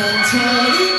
Tell me.